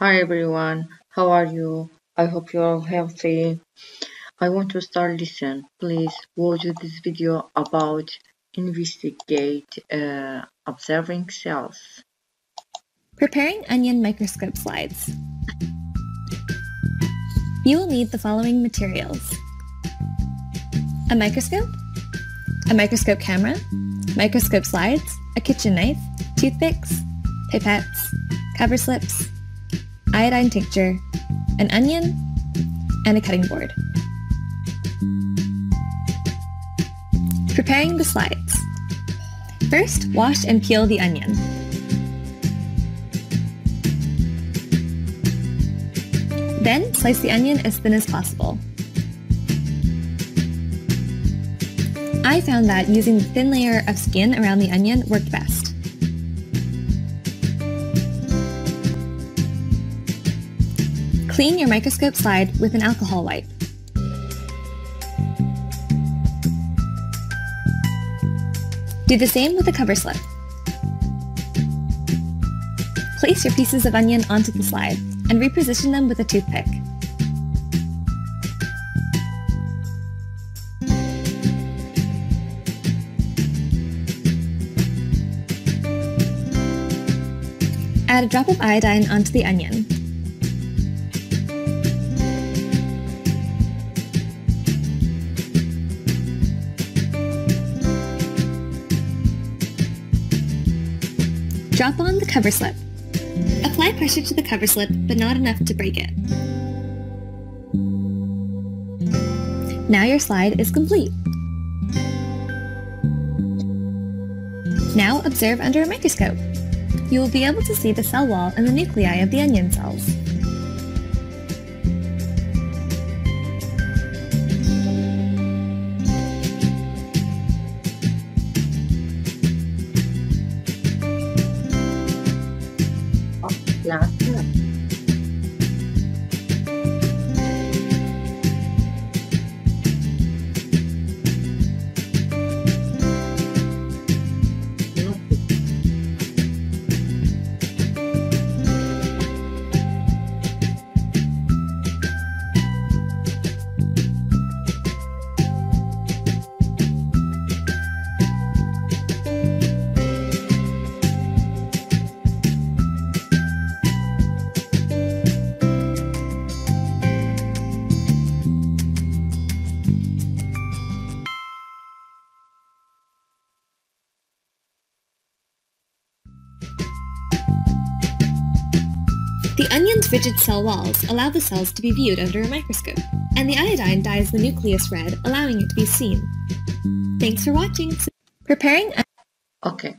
Hi everyone, how are you? I hope you're all healthy. I want to start listen. Please watch this video about investigate uh, observing cells. Preparing onion microscope slides. You will need the following materials. A microscope, a microscope camera, microscope slides, a kitchen knife, toothpicks, pipettes, cover slips, iodine tincture, an onion, and a cutting board. Preparing the slides. First, wash and peel the onion. Then, slice the onion as thin as possible. I found that using the thin layer of skin around the onion worked best. Clean your microscope slide with an alcohol wipe. Do the same with the cover slip. Place your pieces of onion onto the slide and reposition them with a toothpick. Add a drop of iodine onto the onion Drop on the cover slip. Apply pressure to the cover slip, but not enough to break it. Now your slide is complete. Now observe under a microscope. You will be able to see the cell wall and the nuclei of the onion cells. Rigid cell walls allow the cells to be viewed under a microscope, and the iodine dyes the nucleus red, allowing it to be seen. Thanks for watching. Preparing Okay.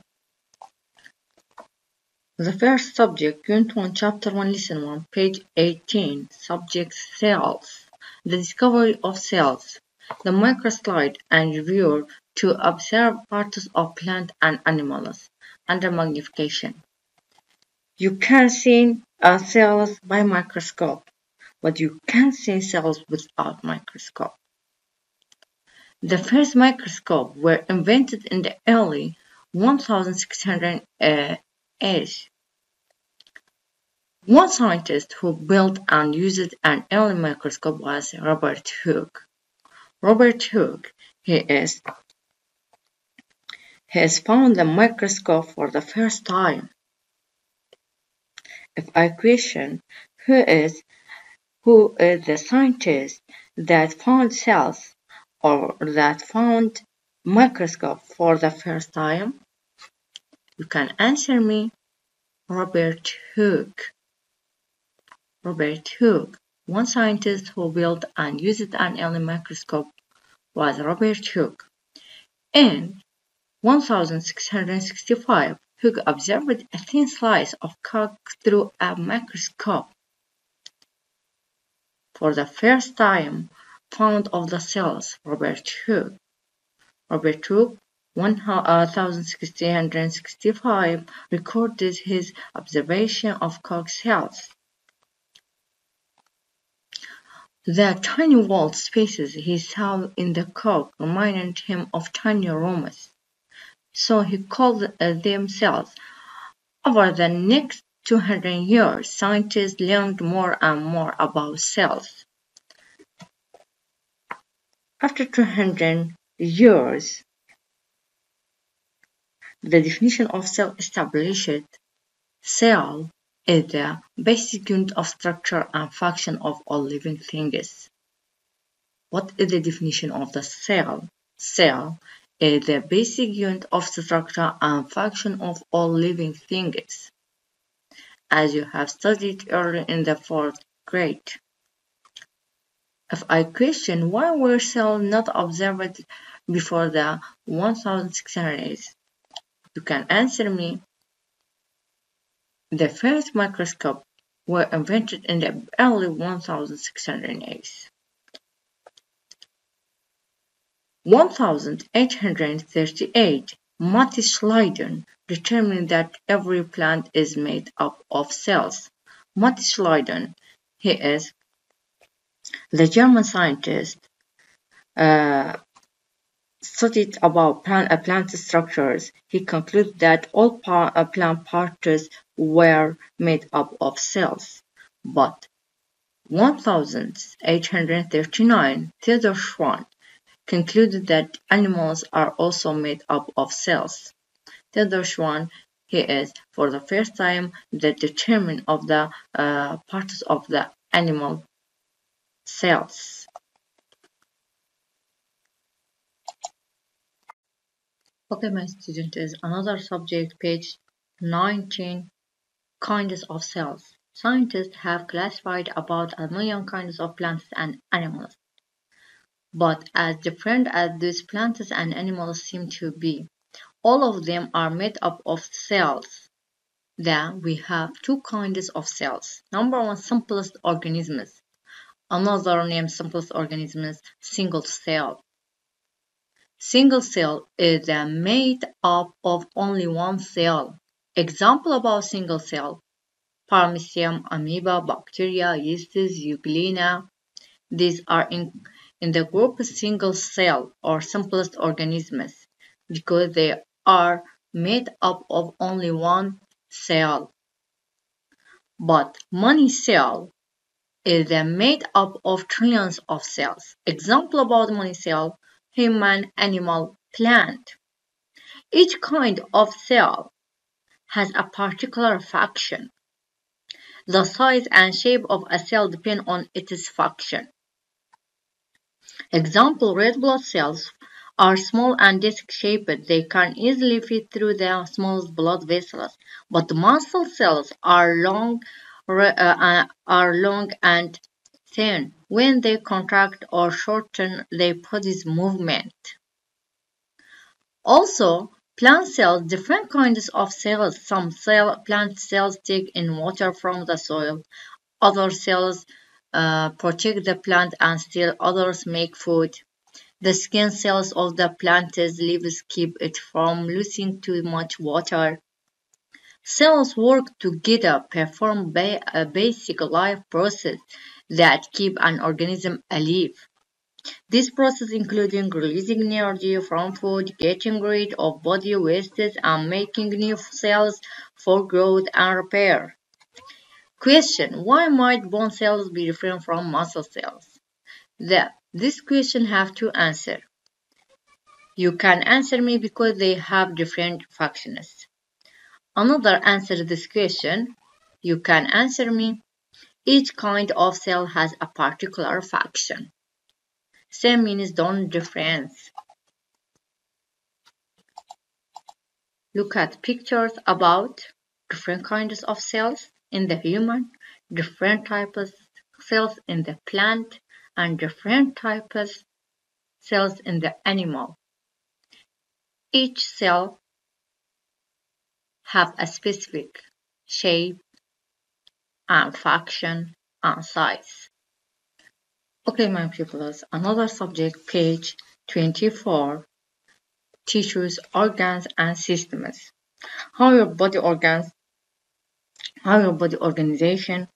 The first subject, Unit 1, Chapter 1, Lesson 1, page 18, Subject Cells. The discovery of cells. The microslide and reviewer to observe parts of plant and animals under magnification. You can see uh, cells by microscope, but you can't see cells without microscope. The first microscope were invented in the early 1600s. uh. One scientist who built and used an early microscope was Robert Hooke. Robert Hooke, he is he has found the microscope for the first time. If I question who is who is the scientist that found cells or that found microscope for the first time, you can answer me Robert Hooke. Robert Hooke, one scientist who built and used an early microscope was Robert Hooke. In 1665, Hooke observed a thin slice of cork through a microscope. For the first time, found of the cells, Robert Hooke. Robert Hooke, 1665, uh, recorded his observation of cork cells. The tiny walled spaces he saw in the cork reminded him of tiny rooms so he called uh, them cells. Over the next 200 years, scientists learned more and more about cells. After 200 years, the definition of cell established cell is the basic unit of structure and function of all living things. What is the definition of the cell? Cell is the basic unit of structure and function of all living things, as you have studied earlier in the fourth grade. If I question why were cells not observed before the 1600 years, you can answer me. The first microscope were invented in the early 1600s. 1838, Matthias Schleiden determined that every plant is made up of cells. Matthias Schleiden, he is the German scientist, uh, studied about plant, uh, plant structures, he concluded that all uh, plant parts were made up of cells. But 1839, Theodor Schwann concluded that animals are also made up of cells. Theodor he is, for the first time, the determinant of the uh, parts of the animal cells. Okay, my student is another subject, page 19, kinds of cells. Scientists have classified about a million kinds of plants and animals. But as different as these plants and animals seem to be, all of them are made up of cells. Then we have two kinds of cells. Number one, simplest organisms. Another name simplest organisms, single cell. Single cell is made up of only one cell. Example about single cell. Paramecium, amoeba, bacteria, yeasts, euglena. These are in, in the group single cell or simplest organisms because they are made up of only one cell. But many cell is made up of trillions of cells. Example about many cell human, animal, plant. Each kind of cell has a particular function. The size and shape of a cell depend on its function. Example, red blood cells are small and disc-shaped. They can easily fit through the smallest blood vessels, but muscle cells are long, uh, are long and thin. When they contract or shorten, they produce movement. Also, plant cells, different kinds of cells. Some cell, plant cells take in water from the soil. Other cells uh, Uh, protect the plant and still others make food. The skin cells of the plant's leaves keep it from losing too much water. Cells work together, perform ba a basic life process that keep an organism alive. This process including releasing energy from food, getting rid of body wastes, and making new cells for growth and repair. Question, why might bone cells be different from muscle cells? The, this question have to answer. You can answer me because they have different functions. Another answer this question, you can answer me each kind of cell has a particular function. Same means don't difference. Look at pictures about different kinds of cells in the human, different types of cells in the plant, and different types of cells in the animal. Each cell have a specific shape, and function and size. Okay, my pupils, another subject, page 24, tissues, organs, and systems. How your body organs, how your body organization,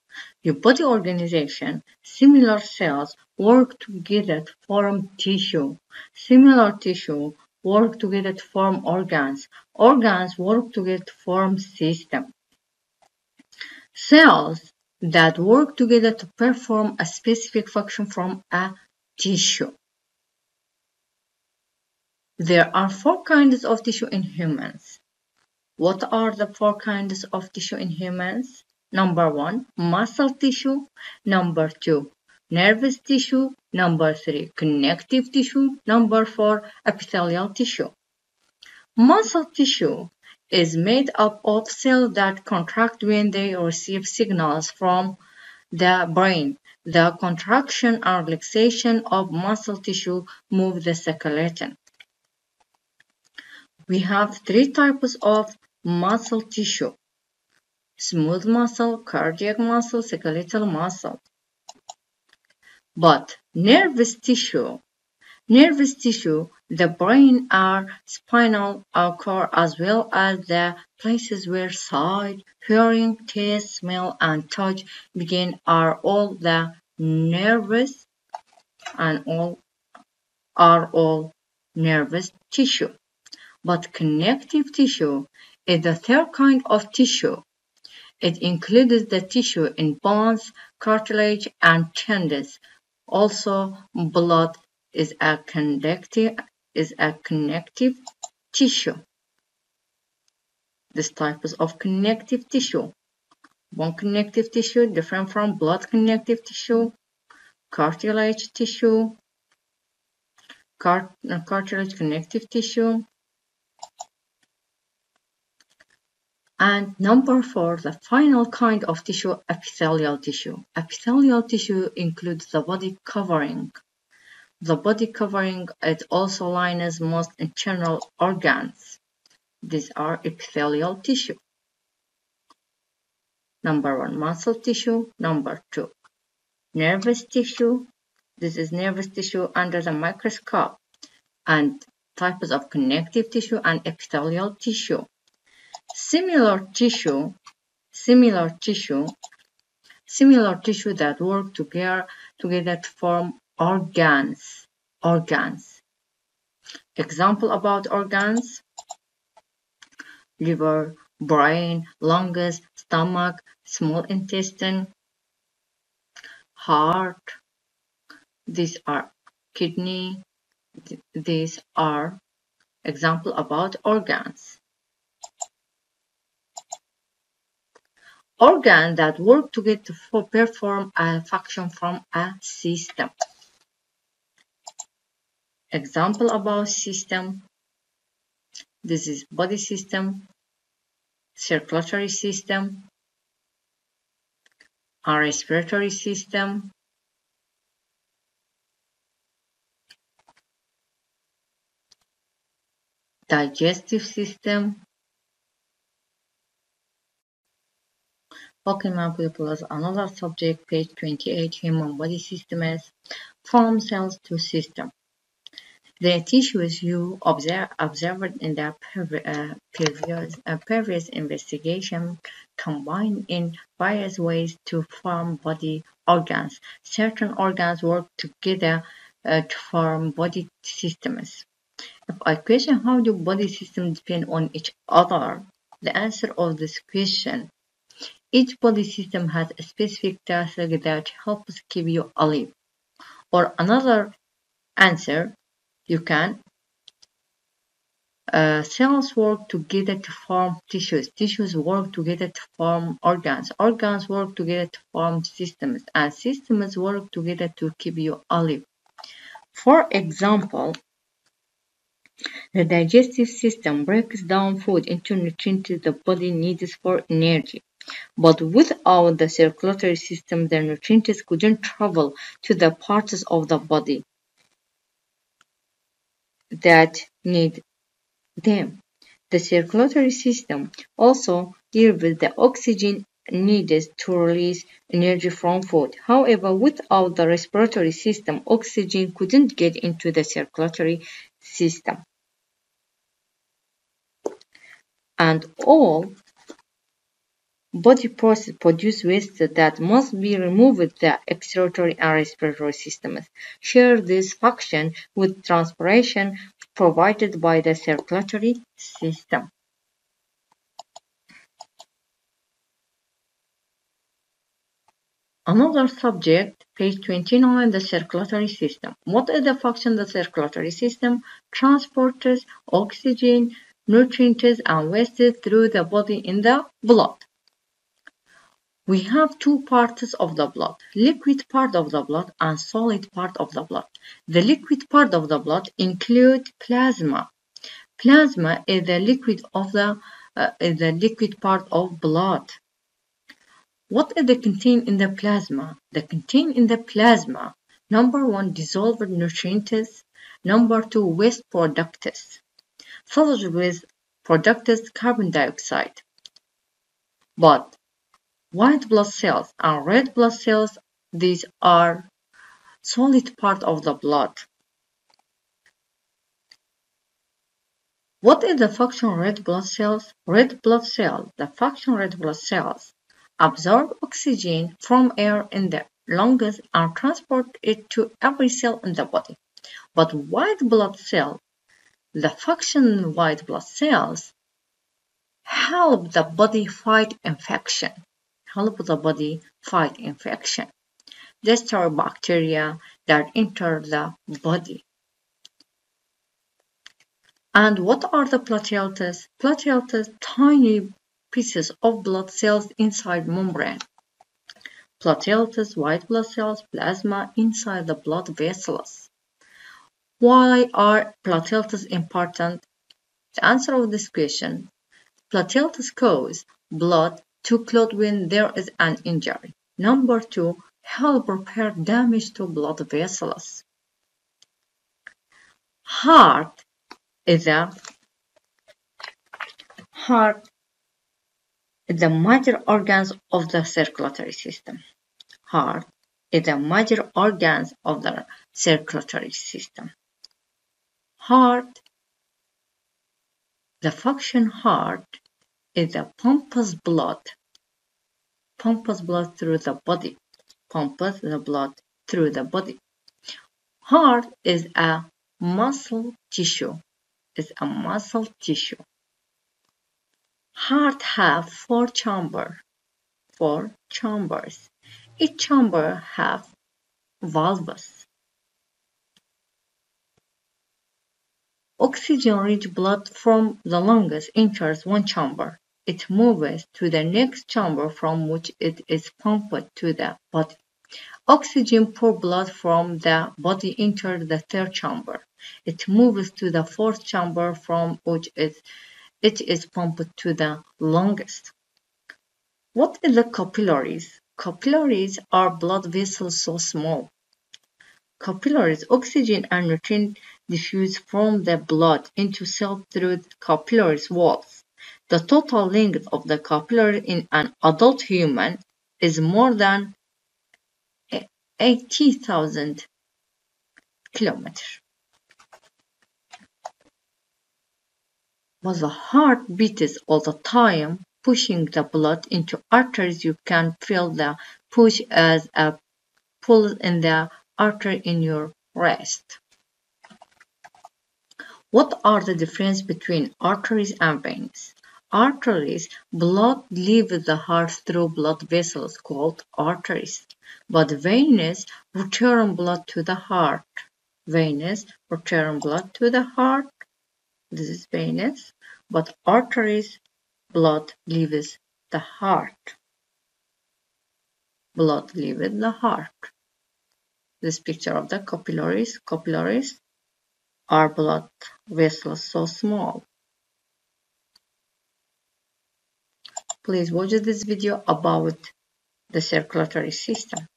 your body organization, similar cells work together to form tissue. Similar tissue work together to form organs. Organs work together to form system. Cells that work together to perform a specific function from a tissue. There are four kinds of tissue in humans. What are the four kinds of tissue in humans? Number one, muscle tissue. Number two, nervous tissue. Number three, connective tissue. Number four, epithelial tissue. Muscle tissue is made up of cells that contract when they receive signals from the brain. The contraction and relaxation of muscle tissue move the skeleton. We have three types of muscle tissue. Smooth muscle, cardiac muscle, skeletal muscle. But nervous tissue, nervous tissue, the brain or spinal cord as well as the places where sight, hearing, taste, smell and touch begin are all the nervous and all are all nervous tissue. But connective tissue is the third kind of tissue. It includes the tissue in bones, cartilage, and tendons. Also, blood is a connective is a connective tissue. This type is of connective tissue. Bone connective tissue different from blood connective tissue, cartilage tissue, cart uh, cartilage connective tissue, And number four, the final kind of tissue, epithelial tissue. Epithelial tissue includes the body covering. The body covering, it also lines most internal organs. These are epithelial tissue. Number one, muscle tissue. Number two, nervous tissue. This is nervous tissue under the microscope. And types of connective tissue and epithelial tissue. Similar tissue, similar tissue, similar tissue that work together, together to form organs, organs. Example about organs, liver, brain, lungs, stomach, small intestine, heart. These are kidney. These are example about organs. Organs that work together to perform a function from a system. Example about system. This is body system, circulatory system, our respiratory system, digestive system, My pupils, another subject, page 28, human body systems, from cells to system. The tissues you observe, observed in the uh, previous, uh, previous investigation combine in various ways to form body organs. Certain organs work together uh, to form body systems. If I question how do body systems depend on each other, the answer of this question each body system has a specific task that helps keep you alive. Or another answer, you can uh, cells work together to form tissues. Tissues work together to form organs. Organs work together to form systems. And systems work together to keep you alive. For example, the digestive system breaks down food into nutrients the body needs for energy. But without the circulatory system, the nutrients couldn't travel to the parts of the body that need them. The circulatory system also deals with the oxygen needed to release energy from food. However, without the respiratory system, oxygen couldn't get into the circulatory system. And all Body process produce waste that must be removed the excretory and respiratory systems. Share this function with transpiration provided by the circulatory system. Another subject, page 29, the circulatory system. What is the function of the circulatory system? Transports oxygen, nutrients, and waste through the body in the blood. We have two parts of the blood, liquid part of the blood and solid part of the blood. The liquid part of the blood include plasma. Plasma is the liquid of the uh, the liquid part of blood. What is the contained in the plasma? The contained in the plasma, number one, dissolved nutrients, number two, waste products, such as products carbon dioxide. But white blood cells and red blood cells, these are solid part of the blood. What is the function red blood cells? Red blood cells, the function red blood cells, absorb oxygen from air in the lungs and transport it to every cell in the body. But white blood cells, the function white blood cells, help the body fight infection help the body fight infection. Destroy bacteria that enter the body. And what are the platelets? Platelets, tiny pieces of blood cells inside membrane. Platelets, white blood cells, plasma inside the blood vessels. Why are platelets important? The answer of this question, platelets cause blood to clot when there is an injury. Number two, help repair damage to blood vessels. Heart is a heart is the major organs of the circulatory system. Heart is the major organs of the circulatory system. Heart, the function heart is a pumps blood, pumps blood through the body, pumps the blood through the body. Heart is a muscle tissue, is a muscle tissue. Heart have four chamber, four chambers. Each chamber have valves. Oxygen-rich blood from the lungs enters one chamber. It moves to the next chamber from which it is pumped to the body. Oxygen poor blood from the body enters the third chamber. It moves to the fourth chamber from which it, it is pumped to the lungs. What is the capillaries? Capillaries are blood vessels so small. Capillaries, oxygen and nutrient diffuse from the blood into cells through capillaries walls. The total length of the capillary in an adult human is more than 80,000 kilometers. But the heart beats all the time, pushing the blood into arteries. You can feel the push as a pull in the artery in your wrist. What are the difference between arteries and veins? Arteries, blood leaves the heart through blood vessels called arteries, but veins return blood to the heart. Veins return blood to the heart. This is veins, but arteries, blood leaves the heart. Blood leaves the heart. This picture of the capillaries. Capillaries are blood vessels so small. Please watch this video about the circulatory system.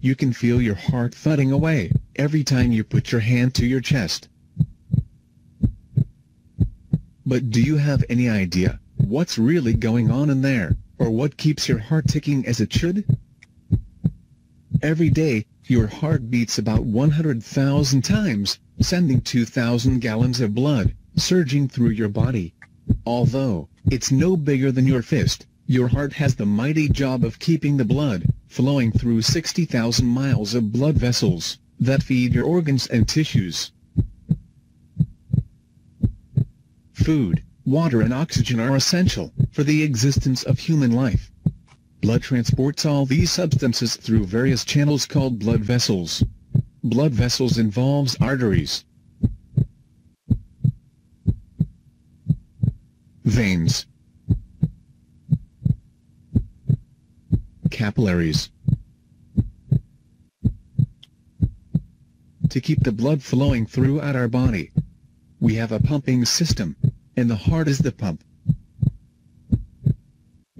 You can feel your heart thudding away every time you put your hand to your chest. But do you have any idea what's really going on in there, or what keeps your heart ticking as it should? Every day, your heart beats about 100,000 times, sending 2,000 gallons of blood surging through your body. Although, it's no bigger than your fist, your heart has the mighty job of keeping the blood flowing through 60,000 miles of blood vessels. that feed your organs and tissues. Food, water and oxygen are essential for the existence of human life. Blood transports all these substances through various channels called blood vessels. Blood vessels involves arteries, veins, capillaries. To keep the blood flowing throughout our body, we have a pumping system, and the heart is the pump,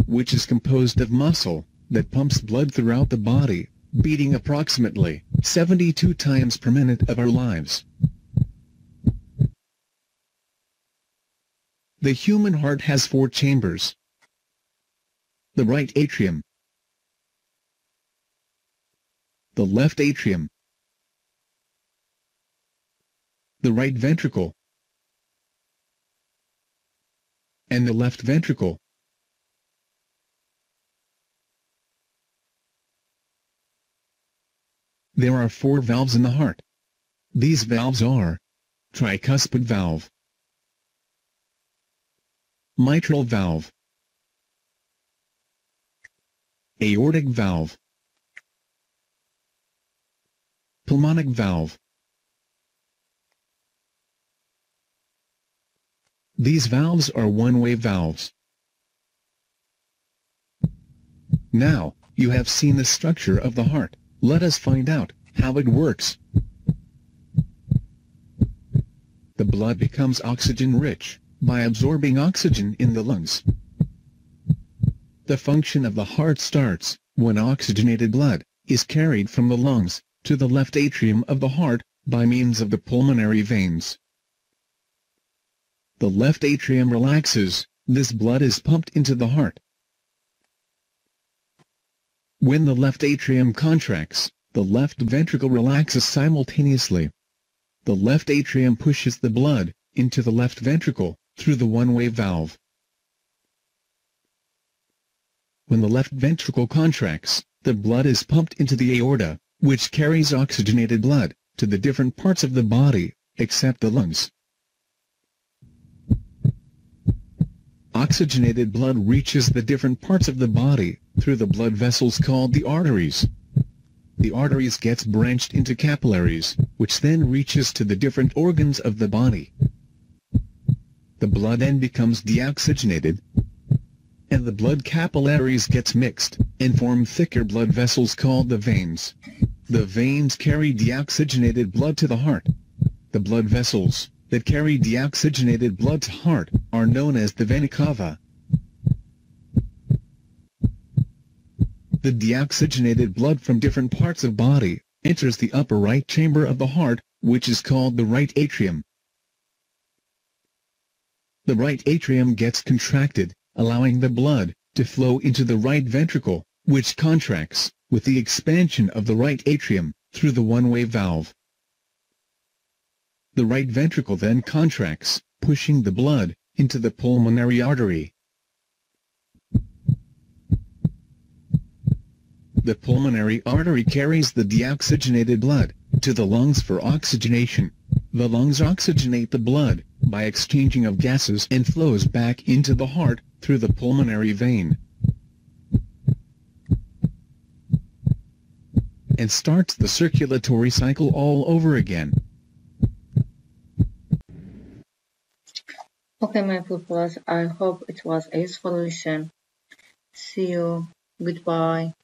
which is composed of muscle that pumps blood throughout the body, beating approximately 72 times per minute of our lives. The human heart has four chambers. The right atrium, the left atrium, the right ventricle, and the left ventricle. There are four valves in the heart. These valves are tricuspid valve, mitral valve, aortic valve, pulmonic valve. These valves are one-way valves. Now, you have seen the structure of the heart. Let us find out how it works. The blood becomes oxygen-rich by absorbing oxygen in the lungs. The function of the heart starts when oxygenated blood is carried from the lungs to the left atrium of the heart by means of the pulmonary veins. The left atrium relaxes, this blood is pumped into the heart. When the left atrium contracts, the left ventricle relaxes simultaneously. The left atrium pushes the blood into the left ventricle through the one-way valve. When the left ventricle contracts, the blood is pumped into the aorta, which carries oxygenated blood to the different parts of the body, except the lungs. Oxygenated blood reaches the different parts of the body through the blood vessels called the arteries. The arteries gets branched into capillaries, which then reaches to the different organs of the body. The blood then becomes deoxygenated, and the blood capillaries gets mixed, and form thicker blood vessels called the veins. The veins carry deoxygenated blood to the heart. The blood vessels, that carry deoxygenated blood to heart, are known as the vena cava. The deoxygenated blood from different parts of body, enters the upper right chamber of the heart, which is called the right atrium. The right atrium gets contracted, allowing the blood to flow into the right ventricle, which contracts, with the expansion of the right atrium, through the one-way valve. The right ventricle then contracts, pushing the blood into the pulmonary artery. The pulmonary artery carries the deoxygenated blood to the lungs for oxygenation. The lungs oxygenate the blood by exchanging of gases and flows back into the heart through the pulmonary vein. And starts the circulatory cycle all over again. Okay, my pupils, I hope it was a useful lesson. See you. Goodbye.